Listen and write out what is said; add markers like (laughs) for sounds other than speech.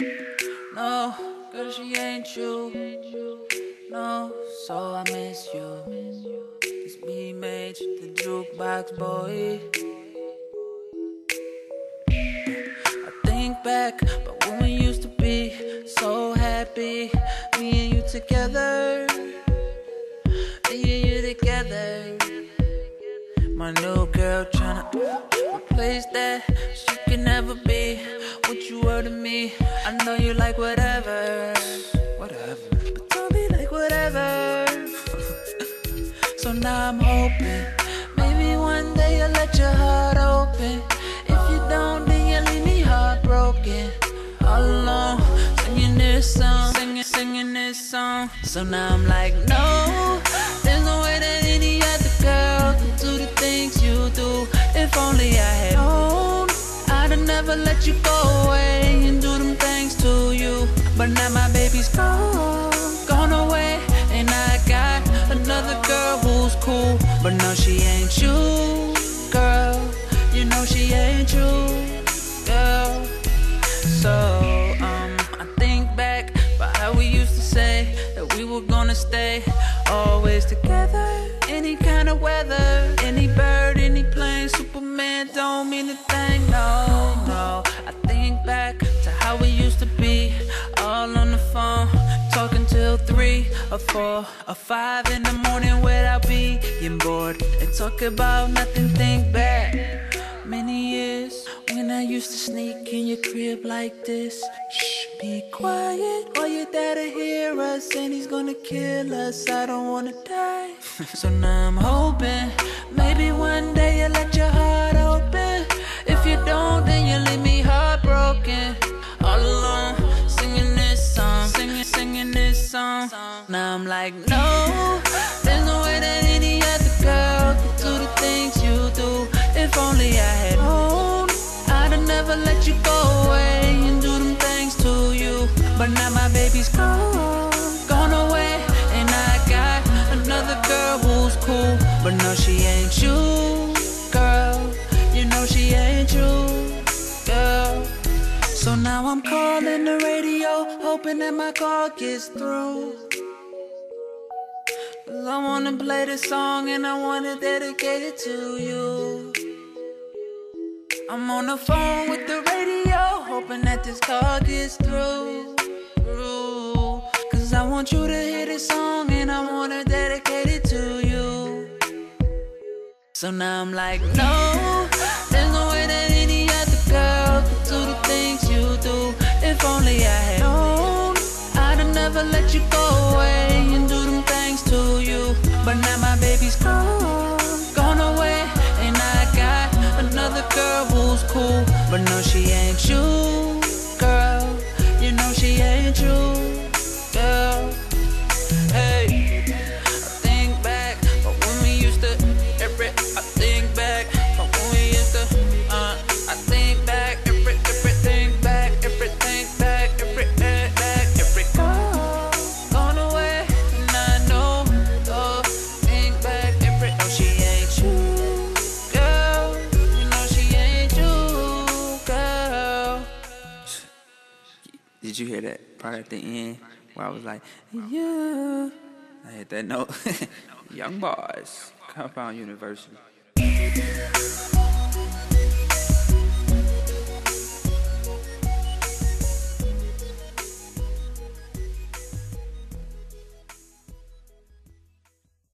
No, girl, she ain't you. No, so I miss you. It's me, Mage, the jukebox boy. I think back, but when we used to be so happy, me and you together, me and you. My new girl tryna replace that. She can never be what you were to me. I know you like whatever, whatever, but don't be like whatever. (laughs) so now I'm hoping maybe one day you'll let your heart open. If you don't, then you leave me heartbroken. All alone, singing this song, singing, singing this song. So now I'm like, no, never let you go away and do them things to you. But now my baby's gone, gone away, and I got another girl who's cool. But no, she ain't you, girl. You know she ain't you, girl. So, um, I think back about how we used to say that we were gonna stay always together. Any kind of weather, any bird, any plane, Superman don't mean a talking till three or four or five in the morning without being bored and talk about nothing. Think back many years when I used to sneak in your crib like this. Shh, be quiet, or your dad'll hear us and he's gonna kill us. I don't wanna die. (laughs) so now I'm hoping maybe one day you'll let your Now I'm like, no, there's no way that any other girl could do the things you do. If only I had known, I'd have never let you go away and do them things to you. But now my baby's gone, gone away, and I got another girl who's cool. But no, she ain't you, girl. You know she ain't you, girl. So now I'm calling the radio, hoping that my call gets through. Cause I wanna play the song and I wanna dedicate it to you. I'm on the phone with the radio, hoping that this call gets through. Cause I want you to hear this song and I wanna dedicate it to you. So now I'm like, no, she ain't you, Did you hear that part at the end where I was like, yeah? I hit that (laughs) note. Young boys, Compound University.